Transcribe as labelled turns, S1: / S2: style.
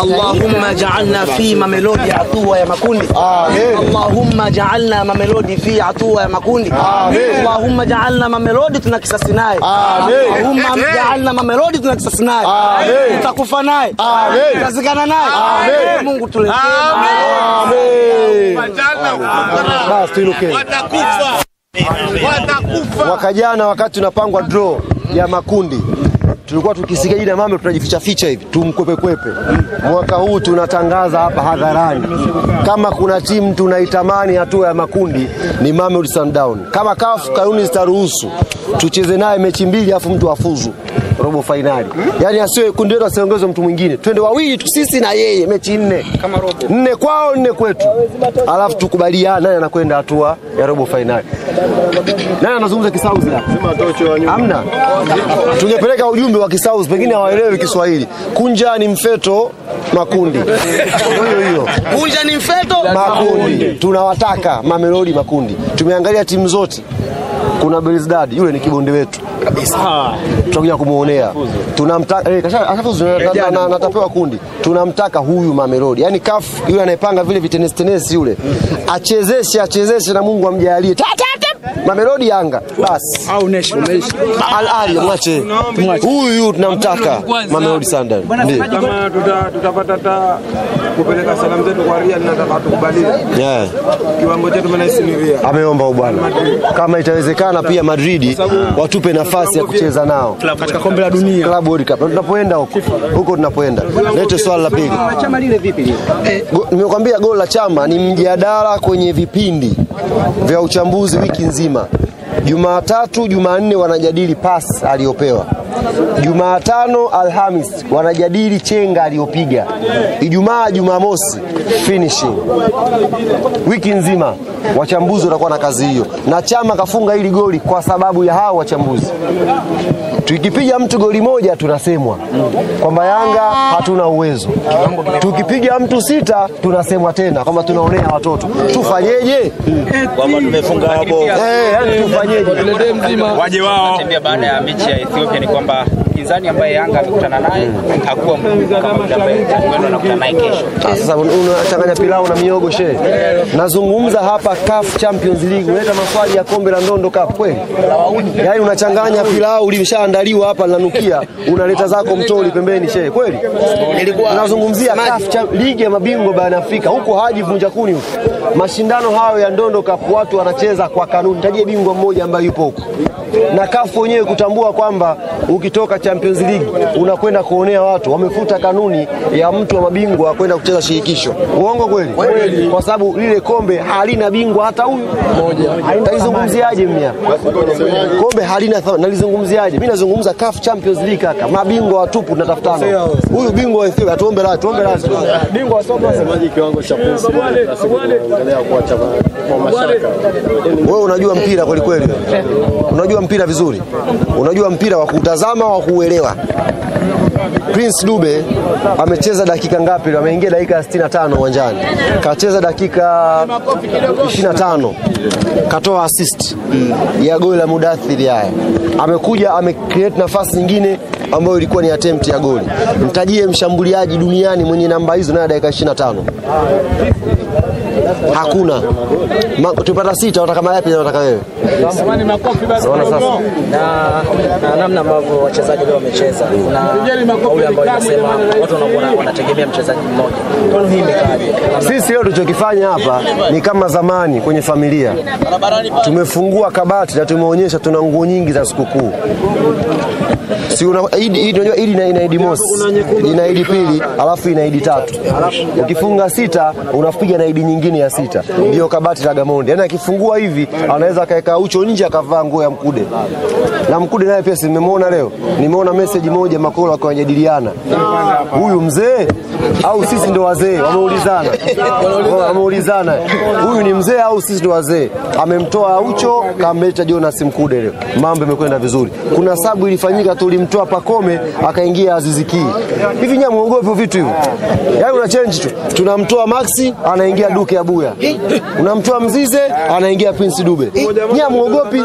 S1: Allahumma ja'alna fi mamelodi hatua ya makundi.
S2: Amen.
S1: Allahumma ja'alna mamelodi fi hatua ya makundi.
S2: Amen.
S1: Allahumma ja'alna mamelodi tuna kisasi naye.
S2: Amen.
S1: Allahumma ja'alna mamelodi tuna kisasi naye.
S2: Amen.
S1: Tutakufa naye.
S2: Amen.
S1: Tutazikana naye.
S2: Amen.
S1: Mungu tuletee.
S2: Amen. Basi tuinuke. Mwaka jana wakati unapangwa draw ya makundi tulikuwa tukisikia jina Mame tunajificha ficha hivi tumkwepekwepe. Mwaka huu tunatangaza hapa hadharani, kama kuna timu tunaitamani hatua ya makundi ni Mamelodi Sundowns. Kama CAF kanuni zitaruhusu tucheze naye mechi mbili, afu mtu afuzu robo fainali, yani asiwe kundi letu asiongezwe mtu mwingine, twende wawili tu sisi na yeye, mechi nne nne kwao nne kwetu, alafu tukubaliana nani anakwenda hatua ya robo fainali. Nani anazungumza Kisauzi hapa? Hamna. Tungepeleka ujumbe wa Kisauzi, pengine hawaelewi Kiswahili. Kunja ni mfeto makundi, hiyo hiyo
S1: Kunja ni mfeto.
S2: makundi. Tunawataka Mamelodi makundi. Tumeangalia timu zote, kuna Belouizdad yule ni kibonde wetu kabisa, tutakuja kumuonea. Tunamtaka eh, kasha na- na- na- natapewa kundi. Tunamtaka huyu Mamelodi, yani kafu yule anayepanga vile vitenesi tenesi yule achezeshe, achezeshe na Mungu amjalie Ta, ta, ta. Mamelodi Yanga basi
S1: Au Nation.
S2: Al Ahly mwache huyu, tunamtaka Mamelodi Sundowns ndio
S3: kama tuta- tutapata ta kupeleka salamu zetu kwa Real na tutakubalia.
S2: yeah.
S3: kiwango chetu maana hisi ni Real.
S2: ameomba ubwana. bwana, kama itawezekana pia Madrid watupe nafasi ya kucheza nao
S1: Katika kombe la dunia.
S2: Club World Cup. Tunapoenda huko huko, tunapoenda lete swali la pili.
S1: Chama lile vipi lile?
S2: Nimekwambia goli la chama ni mjadala kwenye vipindi vya uchambuzi wiki nzima. Jumatatu, Jumanne wanajadili pasi aliyopewa. Jumatano, Alhamis wanajadili chenga aliyopiga. Ijumaa, Jumamosi finishing. Wiki nzima wachambuzi watakuwa na kazi hiyo, na chama kafunga hili goli kwa sababu ya hao wachambuzi. Tukipiga mtu goli moja tunasemwa kwamba Yanga hatuna uwezo. Tukipiga mtu sita tunasemwa tena kwamba tunaonea watoto. Tufanyeje?
S4: kwamba tumefunga bao
S2: Eh, yani tufanyeje?
S4: waje wao
S5: baada ya mechi ya Ethiopia ni kwamba mpinzani ambaye Yanga amekutana naye hakuwa mkubwa. kama yule ambaye Mwendo anakutana naye kesho.
S2: Ah, Sasa unachanganya pilau na miogo she. Nazungumza hapa CAF Champions League, unaleta maswali ya kombe la ndondo CAF kweli? Yaani unachanganya pilau limeshaandaliwa hapa linanukia, unaleta zako mtoli pembeni she, kweli?
S1: Nilikuwa
S2: nazungumzia CAF ligi ya mabingwa barani Afrika, huko haji vunja kuni huko. Mashindano hayo ya ndondo cup watu wanacheza kwa kanuni. Tajie bingwa mmoja ambaye yupo huko na CAF wenyewe kutambua kwamba ukitoka Champions League unakwenda kuonea watu, wamefuta kanuni ya mtu wa mabingwa kwenda kucheza shirikisho. Uongo kweli? Kweli, kwa sababu lile kombe halina bingwa hata huyu mmoja. Talizungumziaje mimi hapa? Kombe halina thamani. Nalizungumziaje? Mimi nazungumza CAF Champions League kaka, mabingwa watupu tunatafutana. Huyu bingwa wa Ethiopia, tuombe radhi, tuombe radhi. Bingwa wa soka
S3: kiwango cha mashaka.
S2: Wewe unajua mpira kweli kweli, unajua mpira vizuri, unajua mpira wa kutazama wa kuuelewa. Prince Dube amecheza dakika ngapi? Ameingia dakika 65 uwanjani, kacheza dakika 25, katoa assist mm. ya goli la Mudathiri. Haya, amekuja amecreate nafasi nyingine ambayo ilikuwa ni attempt ya goli. Mtajie mshambuliaji duniani mwenye namba hizo naye dakika 25 hakuna. Ma- Tupata sita, wataka mayapi? Wataka wewe? Sasa
S6: na, na namna ambavyo wachezaji leo wamecheza na kauli ambayo inasema watu wanakuwa wanategemea mchezaji mmoja. Kwani hii imekaje?
S2: Sisi leo tulichokifanya hapa ni kama zamani kwenye familia, tumefungua kabati na tumeonyesha tuna nguo nyingi za sikukuu. Si una Idi, Idi, unajua Idi ina, ina Idi mosi, ina Idi pili, alafu ina Idi tatu. Ukifunga sita unapiga na Idi nyingine ya sita, ndio kabati la Gamondi. Yani akifungua hivi anaweza akaweka ucho nje akavaa nguo ya Mkude, na Mkude naye pia simemwona leo, nimeona message moja Makola kwa wanajadiliana, huyu mzee au sisi ndo wazee, wameulizana. Wameulizana, huyu ni mzee au sisi ndo wazee. Amemtoa ucho kamleta Jonas Mkude leo, mambo yamekwenda vizuri. Kuna sabu ilifanyika, tulimtoa Pakome akaingia azizikii Hivi nyinyi muogope vitu hivyo? Yaani una change tu, tunamtoa Maxi anaingia Duke Abuya, unamtoa Mzize anaingia Prince Dube. nyie muogopi?